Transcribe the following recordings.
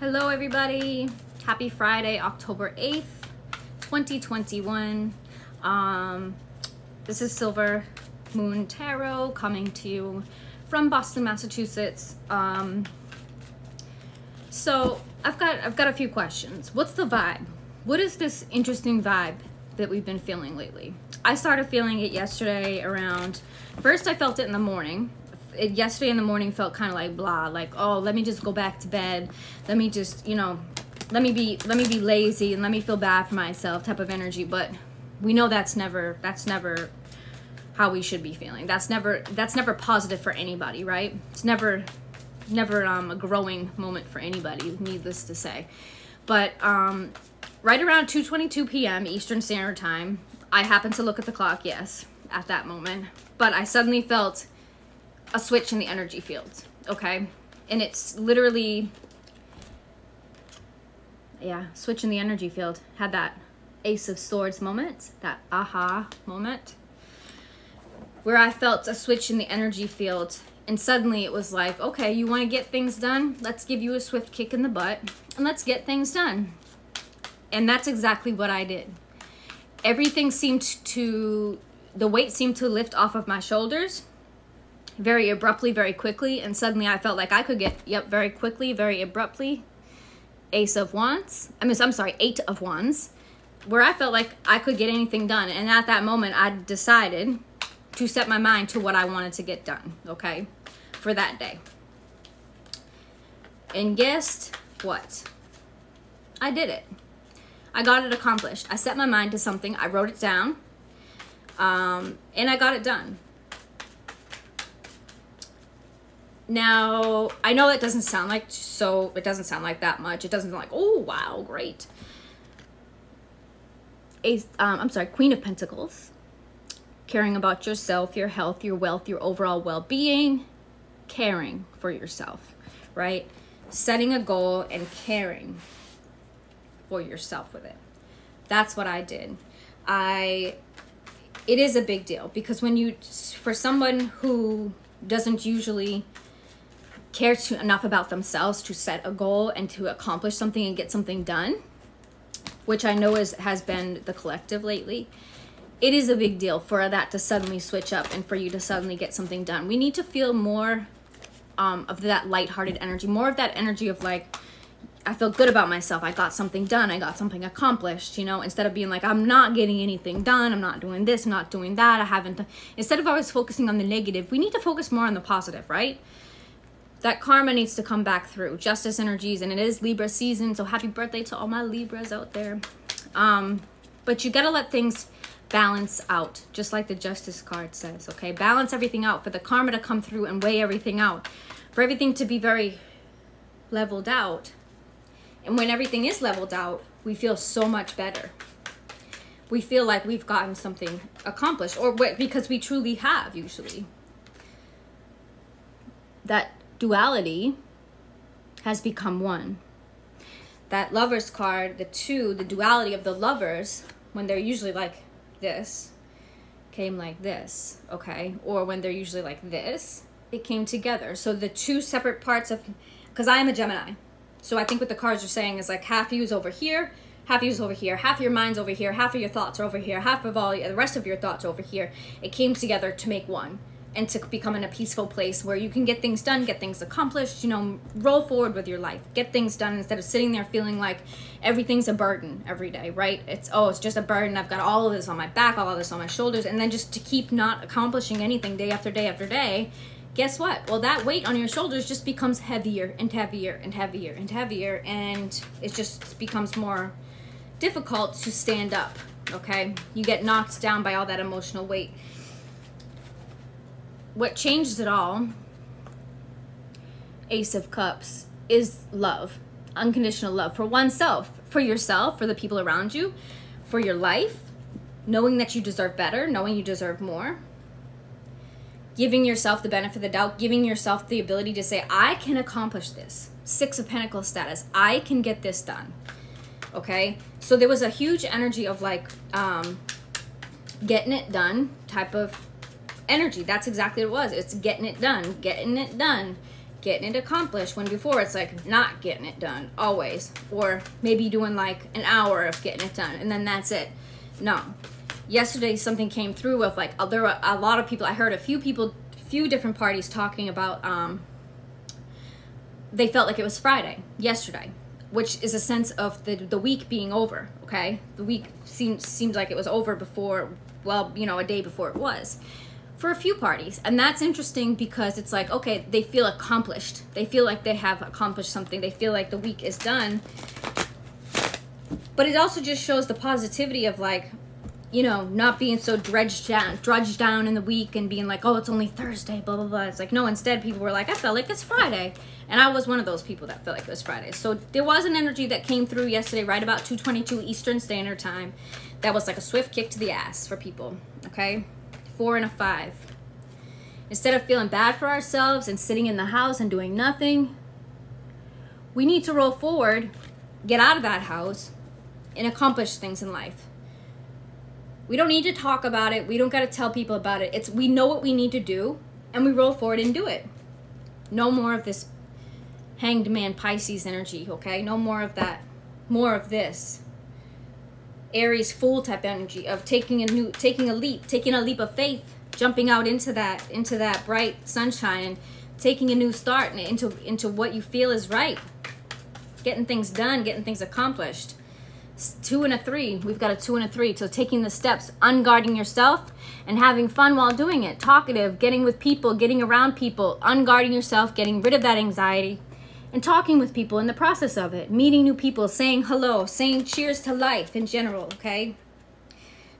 Hello, everybody. Happy Friday, October 8th, 2021. Um, this is Silver Moon Tarot coming to you from Boston, Massachusetts. Um, so I've got I've got a few questions. What's the vibe? What is this interesting vibe that we've been feeling lately? I started feeling it yesterday around. First, I felt it in the morning it, yesterday in the morning felt kind of like blah like oh let me just go back to bed. Let me just you know let me be let me be lazy and let me feel bad for myself type of energy. But we know that's never that's never how we should be feeling. That's never that's never positive for anybody right? It's never never um, a growing moment for anybody needless to say. But um, right around 2.22 p.m eastern standard time i happened to look at the clock yes at that moment. But i suddenly felt a switch in the energy fields, okay? And it's literally, yeah, switch in the energy field. Had that Ace of Swords moment, that aha moment, where I felt a switch in the energy field. And suddenly it was like, okay, you want to get things done? Let's give you a swift kick in the butt and let's get things done. And that's exactly what I did. Everything seemed to, the weight seemed to lift off of my shoulders very abruptly, very quickly, and suddenly I felt like I could get, yep, very quickly, very abruptly, Ace of Wands. I mean, I'm sorry, Eight of Wands, where I felt like I could get anything done. And at that moment, I decided to set my mind to what I wanted to get done, okay, for that day. And guess what? I did it. I got it accomplished. I set my mind to something. I wrote it down. Um, and I got it done. Now, I know it doesn't sound like so, it doesn't sound like that much. It doesn't sound like, oh, wow, great. Ace, um, I'm sorry, Queen of Pentacles. Caring about yourself, your health, your wealth, your overall well-being. Caring for yourself, right? Setting a goal and caring for yourself with it. That's what I did. I, it is a big deal because when you, for someone who doesn't usually care to, enough about themselves to set a goal and to accomplish something and get something done, which I know is has been the collective lately, it is a big deal for that to suddenly switch up and for you to suddenly get something done. We need to feel more um, of that lighthearted energy, more of that energy of like, I feel good about myself. I got something done. I got something accomplished, you know, instead of being like, I'm not getting anything done. I'm not doing this. I'm not doing that. I haven't. Instead of always focusing on the negative, we need to focus more on the positive, right? That karma needs to come back through. Justice energies and it is libra season so happy birthday to all my libras out there. Um but you gotta let things balance out just like the justice card says okay? Balance everything out for the karma to come through and weigh everything out. For everything to be very leveled out and when everything is leveled out we feel so much better. We feel like we've gotten something accomplished or because we truly have usually. That duality has become one. That lover's card, the two, the duality of the lovers, when they're usually like this, came like this, okay? Or when they're usually like this, it came together. So the two separate parts of, because I am a Gemini. So I think what the cards are saying is like half you is over here, half you is over here, half of your mind's over here, half of your thoughts are over here, half of all the rest of your thoughts over here. It came together to make one and to become in a peaceful place where you can get things done, get things accomplished, you know, roll forward with your life, get things done instead of sitting there feeling like everything's a burden every day, right? It's, oh, it's just a burden. I've got all of this on my back, all of this on my shoulders. And then just to keep not accomplishing anything day after day after day, guess what? Well, that weight on your shoulders just becomes heavier and heavier and heavier and heavier. And it just becomes more difficult to stand up, okay? You get knocked down by all that emotional weight what changes it all, Ace of Cups, is love. Unconditional love for oneself, for yourself, for the people around you, for your life, knowing that you deserve better, knowing you deserve more. Giving yourself the benefit of the doubt, giving yourself the ability to say, I can accomplish this. Six of Pentacles status, I can get this done. Okay? So there was a huge energy of like um, getting it done type of energy. That's exactly what it was. It's getting it done, getting it done, getting it accomplished. When before it's like not getting it done always. Or maybe doing like an hour of getting it done and then that's it. No. Yesterday something came through with like there were a lot of people i heard a few people few different parties talking about um they felt like it was friday yesterday which is a sense of the the week being over okay? The week seems seems like it was over before well you know a day before it was for a few parties. And that's interesting because it's like okay they feel accomplished. They feel like they have accomplished something. They feel like the week is done. But it also just shows the positivity of like you know not being so dredged down drudged down in the week and being like oh it's only thursday blah blah blah. It's like no instead people were like i felt like it's friday. And i was one of those people that felt like it was friday. So there was an energy that came through yesterday right about 222 eastern standard time that was like a swift kick to the ass for people okay four and a five. Instead of feeling bad for ourselves and sitting in the house and doing nothing, we need to roll forward, get out of that house, and accomplish things in life. We don't need to talk about it. We don't got to tell people about it. It's we know what we need to do and we roll forward and do it. No more of this hanged man Pisces energy, okay? No more of that. More of this. Aries Fool type energy of taking a new taking a leap, taking a leap of faith, jumping out into that into that bright sunshine and taking a new start and into into what you feel is right. Getting things done, getting things accomplished. Two and a three. We've got a two and a three. So taking the steps, unguarding yourself and having fun while doing it. Talkative, getting with people, getting around people, unguarding yourself, getting rid of that anxiety and talking with people in the process of it, meeting new people, saying hello, saying cheers to life in general, okay?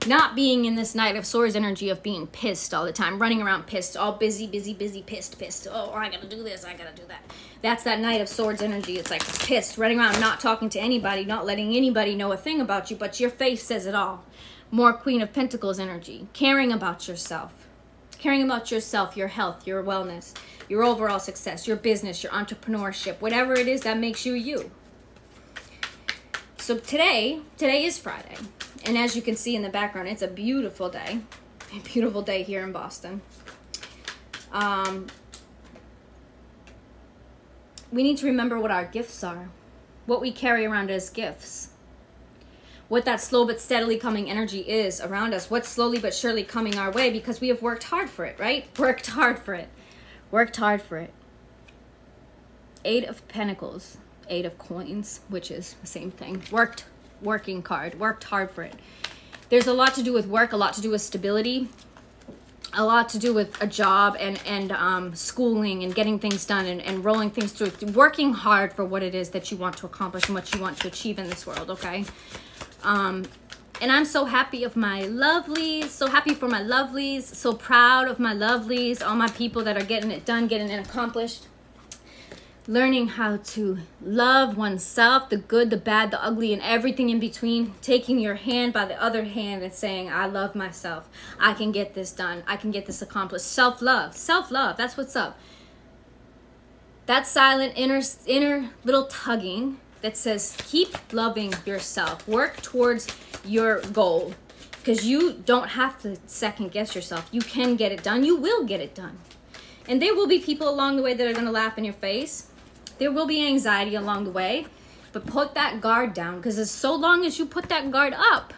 Not being in this knight of swords energy of being pissed all the time, running around pissed, all busy, busy, busy, pissed, pissed. Oh, I gotta do this, I gotta do that. That's that knight of swords energy. It's like pissed, running around, not talking to anybody, not letting anybody know a thing about you, but your face says it all. More Queen of Pentacles energy, caring about yourself, caring about yourself, your health, your wellness your overall success, your business, your entrepreneurship, whatever it is that makes you you. So today, today is Friday. And as you can see in the background, it's a beautiful day. A beautiful day here in Boston. Um, we need to remember what our gifts are, what we carry around as gifts, what that slow but steadily coming energy is around us, what's slowly but surely coming our way because we have worked hard for it, right? Worked hard for it. Worked hard for it. Eight of Pentacles. Eight of Coins, which is the same thing. Worked, working card. Worked hard for it. There's a lot to do with work, a lot to do with stability, a lot to do with a job and, and um, schooling and getting things done and, and rolling things through. Working hard for what it is that you want to accomplish and what you want to achieve in this world, okay? Um, and I'm so happy of my lovelies, so happy for my lovelies, so proud of my lovelies, all my people that are getting it done, getting it accomplished. Learning how to love oneself, the good, the bad, the ugly, and everything in between. Taking your hand by the other hand and saying, I love myself. I can get this done. I can get this accomplished. Self love. Self love. That's what's up. That silent inner, inner little tugging that says keep loving yourself work towards your goal because you don't have to second guess yourself you can get it done you will get it done and there will be people along the way that are going to laugh in your face there will be anxiety along the way but put that guard down because as so long as you put that guard up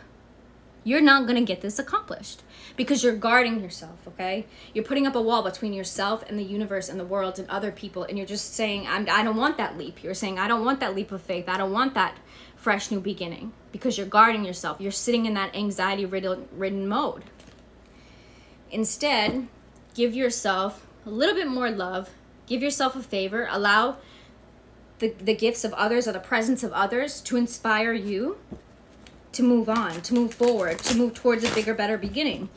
you're not going to get this accomplished because you're guarding yourself, okay? You're putting up a wall between yourself and the universe and the world and other people, and you're just saying, I'm, I don't want that leap. You're saying, I don't want that leap of faith. I don't want that fresh new beginning because you're guarding yourself. You're sitting in that anxiety ridden mode. Instead, give yourself a little bit more love, give yourself a favor, allow the, the gifts of others or the presence of others to inspire you to move on, to move forward, to move towards a bigger, better beginning,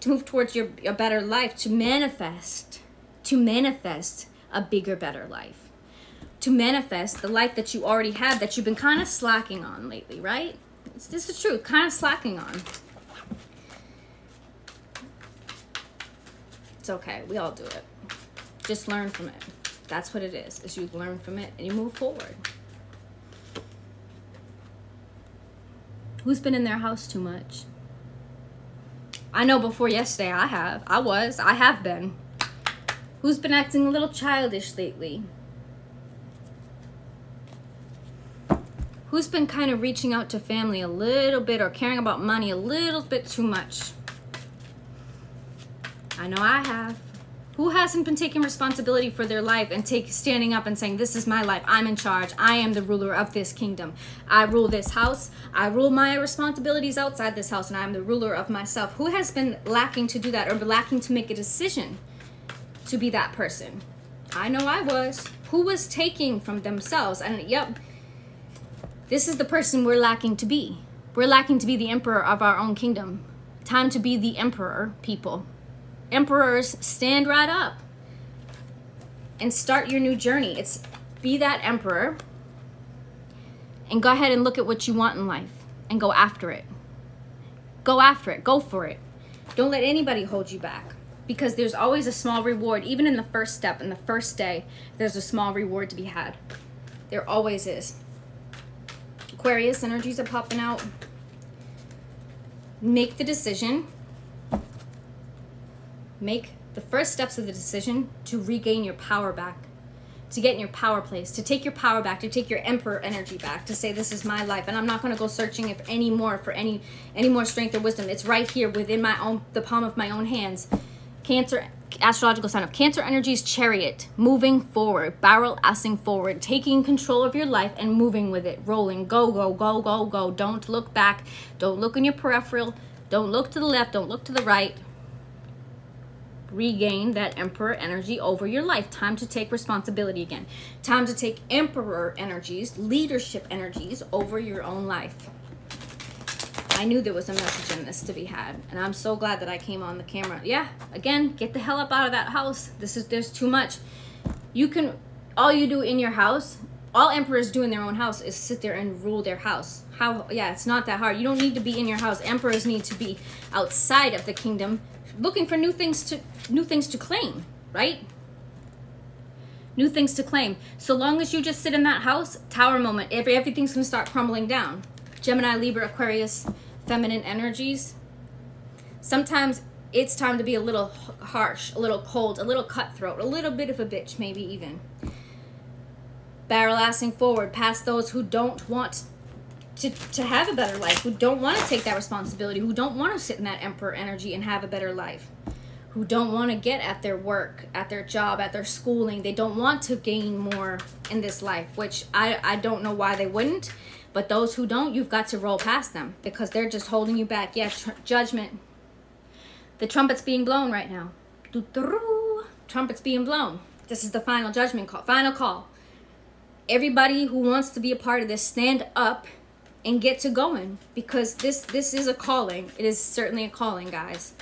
to move towards your a better life, to manifest, to manifest a bigger, better life, to manifest the life that you already have that you've been kind of slacking on lately, right? It's, this is true, kind of slacking on. It's okay, we all do it. Just learn from it. That's what it is, is you learn from it and you move forward. Who's been in their house too much? I know before yesterday I have. I was. I have been. Who's been acting a little childish lately? Who's been kind of reaching out to family a little bit or caring about money a little bit too much? I know I have. Who hasn't been taking responsibility for their life and take standing up and saying, This is my life. I'm in charge. I am the ruler of this kingdom. I rule this house. I rule my responsibilities outside this house, and I'm the ruler of myself. Who has been lacking to do that or lacking to make a decision to be that person? I know I was. Who was taking from themselves? And yep, this is the person we're lacking to be. We're lacking to be the emperor of our own kingdom. Time to be the emperor, people emperors stand right up and start your new journey. It's be that emperor and go ahead and look at what you want in life and go after it. Go after it. Go for it. Don't let anybody hold you back because there's always a small reward. Even in the first step, in the first day, there's a small reward to be had. There always is. Aquarius energies are popping out. Make the decision Make the first steps of the decision to regain your power back, to get in your power place, to take your power back, to take your emperor energy back, to say this is my life, and I'm not going to go searching if any more for any any more strength or wisdom. It's right here within my own the palm of my own hands. Cancer astrological sign of Cancer energies chariot, moving forward, barrel assing forward, taking control of your life and moving with it, rolling, go, go, go, go, go. Don't look back. Don't look in your peripheral. Don't look to the left. Don't look to the right regain that emperor energy over your life. Time to take responsibility again. Time to take emperor energies, leadership energies over your own life. I knew there was a message in this to be had, and I'm so glad that I came on the camera. Yeah, again, get the hell up out of that house. This is there's too much. You can all you do in your house, all emperors do in their own house is sit there and rule their house. How yeah, it's not that hard. You don't need to be in your house. Emperors need to be outside of the kingdom looking for new things to new things to claim, right? New things to claim. So long as you just sit in that house, tower moment, every, everything's gonna start crumbling down. Gemini, Libra, Aquarius, feminine energies. Sometimes it's time to be a little harsh, a little cold, a little cutthroat, a little bit of a bitch, maybe even. Barrel assing forward past those who don't want to, to have a better life, who don't want to take that responsibility, who don't want to sit in that emperor energy and have a better life, who don't want to get at their work, at their job, at their schooling. They don't want to gain more in this life, which I, I don't know why they wouldn't. But those who don't, you've got to roll past them because they're just holding you back. Yeah, judgment. The trumpet's being blown right now. Trumpet's being blown. This is the final judgment call. Final call. Everybody who wants to be a part of this, stand up and get to going because this this is a calling. It is certainly a calling, guys.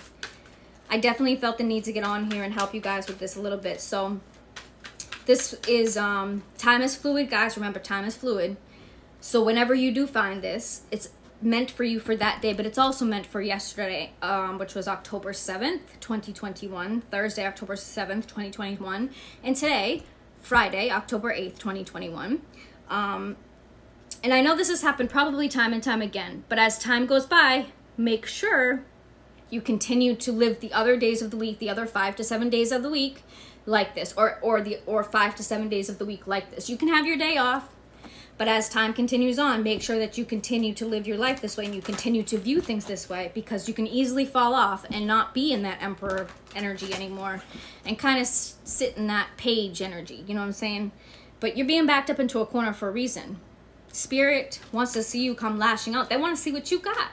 I definitely felt the need to get on here and help you guys with this a little bit. So this is um time is fluid, guys. Remember time is fluid. So whenever you do find this, it's meant for you for that day, but it's also meant for yesterday, um, which was October 7th, 2021, Thursday, October 7th, 2021, and today, Friday, October 8th, 2021. Um, and I know this has happened probably time and time again, but as time goes by, make sure you continue to live the other days of the week, the other five to seven days of the week like this, or, or, the, or five to seven days of the week like this. You can have your day off, but as time continues on, make sure that you continue to live your life this way and you continue to view things this way because you can easily fall off and not be in that emperor energy anymore and kind of sit in that page energy. You know what I'm saying? But you're being backed up into a corner for a reason. Spirit wants to see you come lashing out. They want to see what you got.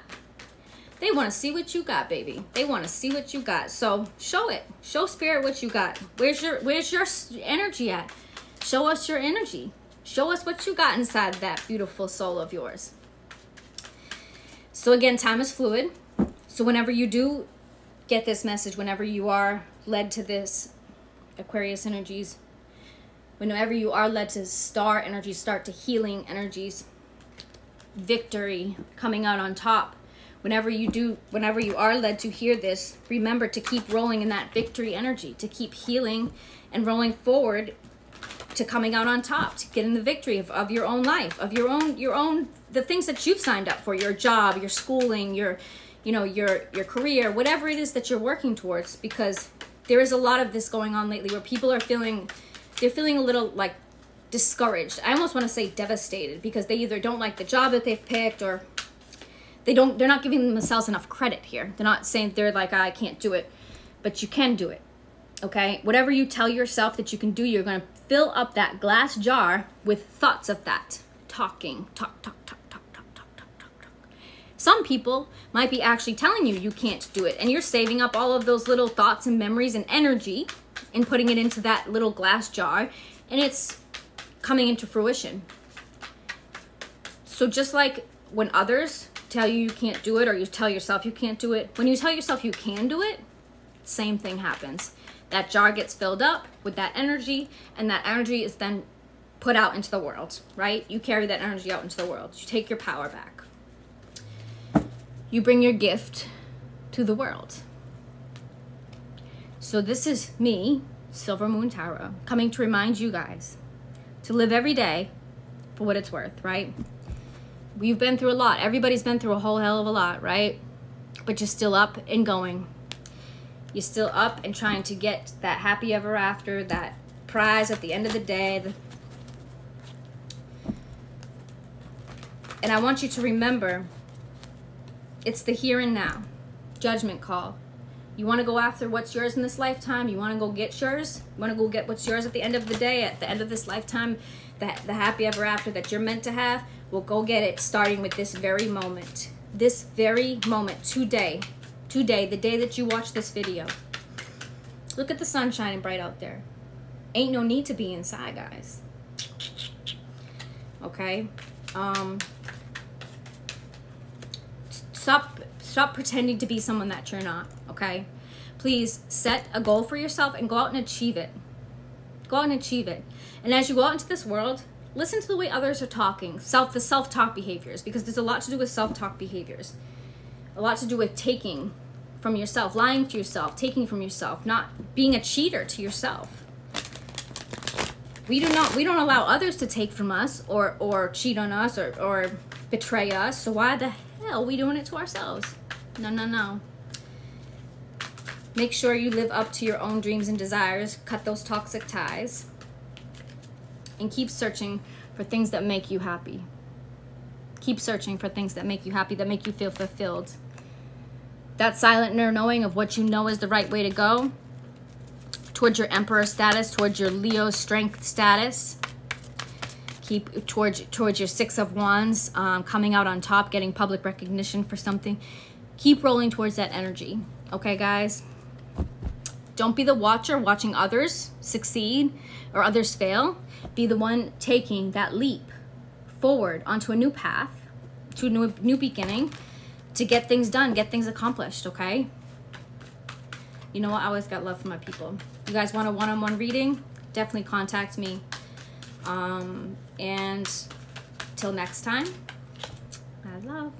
They want to see what you got, baby. They want to see what you got. So show it. Show spirit what you got. Where's your Where's your energy at? Show us your energy. Show us what you got inside that beautiful soul of yours. So again, time is fluid. So whenever you do get this message, whenever you are led to this Aquarius energies, whenever you are led to star energies, start to healing energies, victory coming out on top. Whenever you do, whenever you are led to hear this, remember to keep rolling in that victory energy, to keep healing and rolling forward to coming out on top, to getting the victory of, of your own life, of your own, your own, the things that you've signed up for, your job, your schooling, your, you know, your, your career, whatever it is that you're working towards, because there is a lot of this going on lately where people are feeling they're feeling a little like discouraged. I almost want to say devastated because they either don't like the job that they've picked or they don't they're not giving themselves enough credit here. They're not saying they're like I can't do it, but you can do it. Okay? Whatever you tell yourself that you can do, you're going to fill up that glass jar with thoughts of that. Talking, talk, talk, talk, talk, talk, talk, talk, talk, talk. Some people might be actually telling you you can't do it, and you're saving up all of those little thoughts and memories and energy and putting it into that little glass jar, and it's coming into fruition. So just like when others tell you you can't do it or you tell yourself you can't do it, when you tell yourself you can do it, same thing happens. That jar gets filled up with that energy and that energy is then put out into the world, right? You carry that energy out into the world. You take your power back. You bring your gift to the world. So this is me, Silver Moon Tarot, coming to remind you guys to live every day for what it's worth, right? We've been through a lot. Everybody's been through a whole hell of a lot, right? But you're still up and going. You're still up and trying to get that happy ever after, that prize at the end of the day. The... And I want you to remember it's the here and now. Judgment call. You want to go after what's yours in this lifetime? You want to go get yours? You want to go get what's yours at the end of the day, at the end of this lifetime, the, the happy ever after that you're meant to have? Well, go get it starting with this very moment. This very moment, today. Today, the day that you watch this video. Look at the sun shining bright out there. Ain't no need to be inside, guys. Okay? Um, stop stop pretending to be someone that you're not okay? Please set a goal for yourself and go out and achieve it. Go out and achieve it. And as you go out into this world, listen to the way others are talking, self the self-talk behaviors, because there's a lot to do with self-talk behaviors. A lot to do with taking from yourself, lying to yourself, taking from yourself, not being a cheater to yourself. We do not we don't allow others to take from us or or cheat on us or, or betray us. So why the hell are we doing it to ourselves? No, no, no. Make sure you live up to your own dreams and desires. Cut those toxic ties. And keep searching for things that make you happy. Keep searching for things that make you happy, that make you feel fulfilled. That silent inner knowing of what you know is the right way to go towards your emperor status, towards your Leo strength status. Keep towards towards your six of wands, um, coming out on top, getting public recognition for something. Keep rolling towards that energy. Okay, guys? Don't be the watcher watching others succeed or others fail. Be the one taking that leap forward onto a new path, to a new, new beginning, to get things done, get things accomplished, okay? You know what? I always got love for my people. You guys want a one-on-one -on -one reading? Definitely contact me. Um, and till next time, I love.